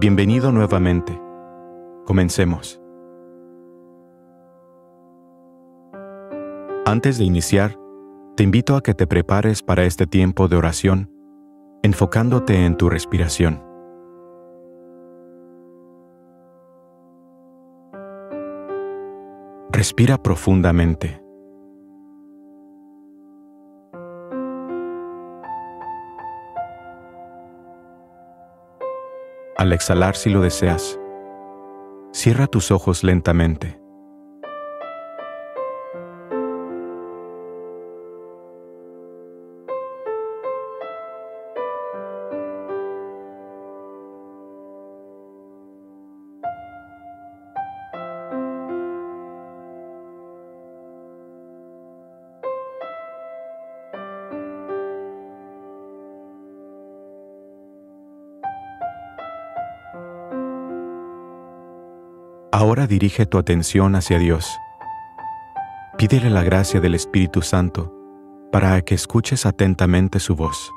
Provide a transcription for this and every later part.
Bienvenido nuevamente. Comencemos. Antes de iniciar, te invito a que te prepares para este tiempo de oración, enfocándote en tu respiración. Respira profundamente. Al exhalar si lo deseas, cierra tus ojos lentamente. Ahora dirige tu atención hacia Dios. Pídele la gracia del Espíritu Santo para que escuches atentamente su voz.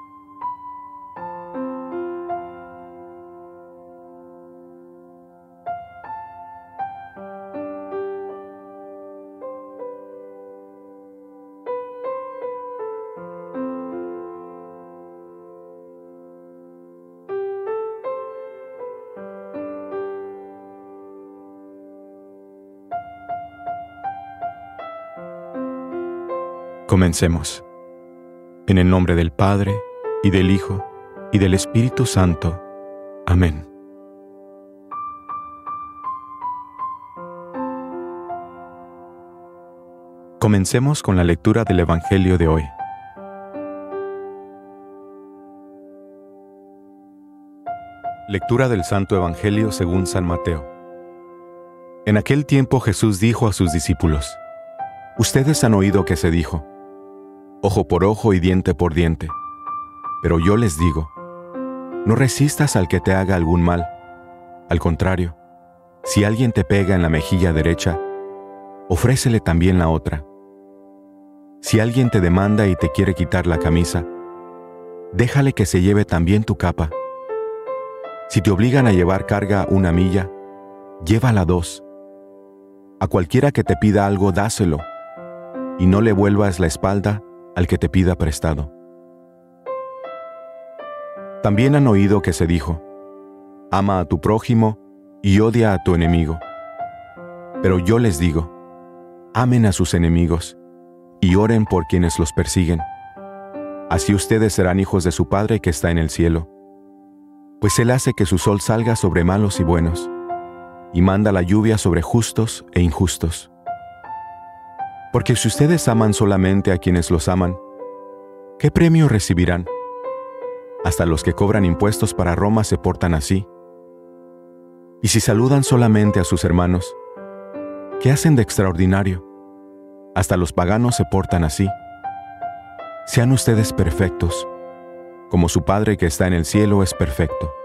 Comencemos. En el nombre del Padre, y del Hijo, y del Espíritu Santo. Amén. Comencemos con la lectura del Evangelio de hoy. Lectura del Santo Evangelio según San Mateo. En aquel tiempo Jesús dijo a sus discípulos, Ustedes han oído que se dijo, ojo por ojo y diente por diente. Pero yo les digo, no resistas al que te haga algún mal. Al contrario, si alguien te pega en la mejilla derecha, ofrécele también la otra. Si alguien te demanda y te quiere quitar la camisa, déjale que se lleve también tu capa. Si te obligan a llevar carga una milla, llévala dos. A cualquiera que te pida algo, dáselo, y no le vuelvas la espalda al que te pida prestado. También han oído que se dijo, ama a tu prójimo y odia a tu enemigo. Pero yo les digo, amen a sus enemigos y oren por quienes los persiguen. Así ustedes serán hijos de su Padre que está en el cielo, pues Él hace que su sol salga sobre malos y buenos, y manda la lluvia sobre justos e injustos. Porque si ustedes aman solamente a quienes los aman, ¿qué premio recibirán? Hasta los que cobran impuestos para Roma se portan así. Y si saludan solamente a sus hermanos, ¿qué hacen de extraordinario? Hasta los paganos se portan así. Sean ustedes perfectos, como su Padre que está en el cielo es perfecto.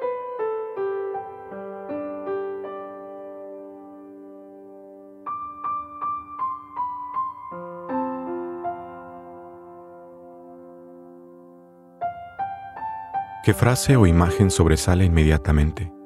¿Qué frase o imagen sobresale inmediatamente?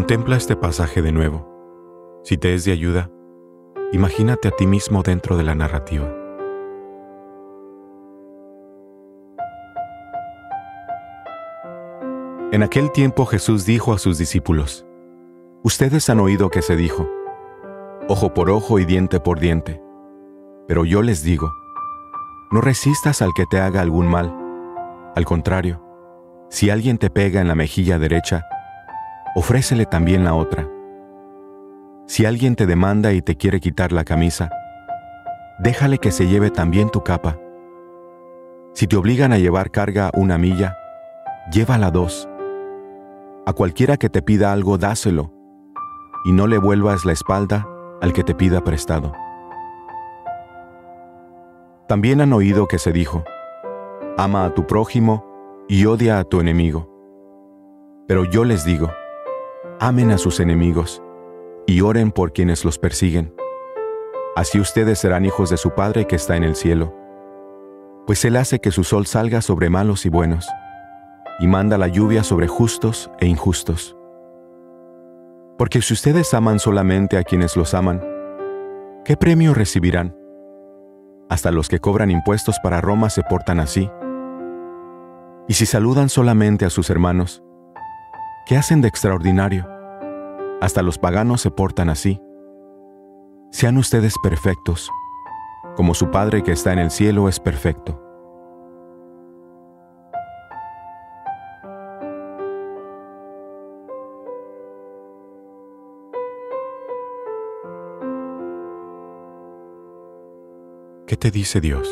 Contempla este pasaje de nuevo. Si te es de ayuda, imagínate a ti mismo dentro de la narrativa. En aquel tiempo Jesús dijo a sus discípulos, Ustedes han oído que se dijo, ojo por ojo y diente por diente, pero yo les digo, no resistas al que te haga algún mal, al contrario, si alguien te pega en la mejilla derecha, ofrécele también la otra. Si alguien te demanda y te quiere quitar la camisa, déjale que se lleve también tu capa. Si te obligan a llevar carga una milla, llévala dos. A cualquiera que te pida algo, dáselo, y no le vuelvas la espalda al que te pida prestado. También han oído que se dijo, ama a tu prójimo y odia a tu enemigo. Pero yo les digo, amen a sus enemigos y oren por quienes los persiguen. Así ustedes serán hijos de su Padre que está en el cielo, pues Él hace que su sol salga sobre malos y buenos y manda la lluvia sobre justos e injustos. Porque si ustedes aman solamente a quienes los aman, ¿qué premio recibirán? Hasta los que cobran impuestos para Roma se portan así. Y si saludan solamente a sus hermanos, ¿qué hacen de extraordinario? Hasta los paganos se portan así. Sean ustedes perfectos, como su Padre que está en el cielo es perfecto. ¿Qué te dice Dios?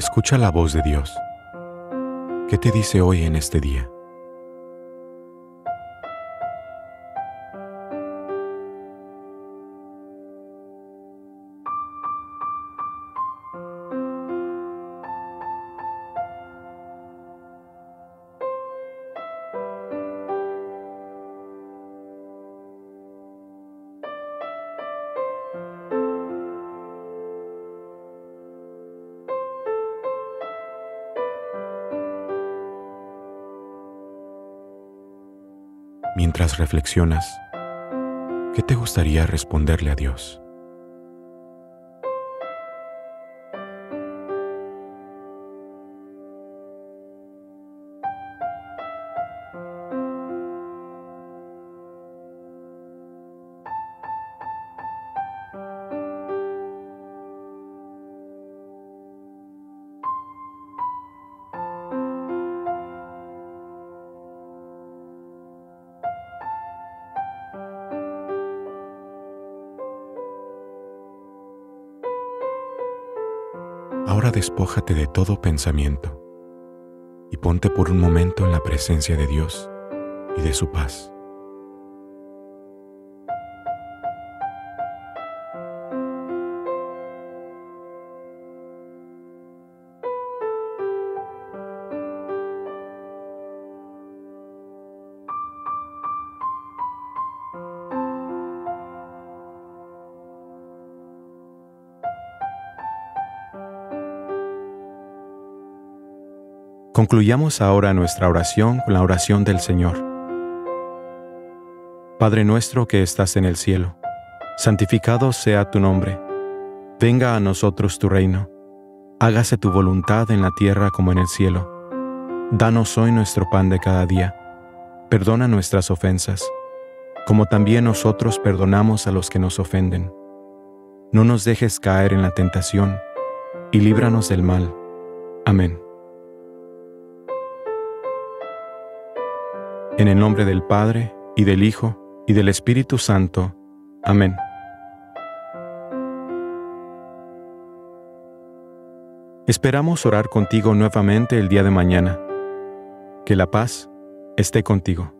Escucha la voz de Dios. ¿Qué te dice hoy en este día? Mientras reflexionas, ¿qué te gustaría responderle a Dios? Ahora despójate de todo pensamiento y ponte por un momento en la presencia de Dios y de su paz. Concluyamos ahora nuestra oración con la oración del Señor. Padre nuestro que estás en el cielo, santificado sea tu nombre. Venga a nosotros tu reino. Hágase tu voluntad en la tierra como en el cielo. Danos hoy nuestro pan de cada día. Perdona nuestras ofensas, como también nosotros perdonamos a los que nos ofenden. No nos dejes caer en la tentación, y líbranos del mal. Amén. En el nombre del Padre, y del Hijo, y del Espíritu Santo. Amén. Esperamos orar contigo nuevamente el día de mañana. Que la paz esté contigo.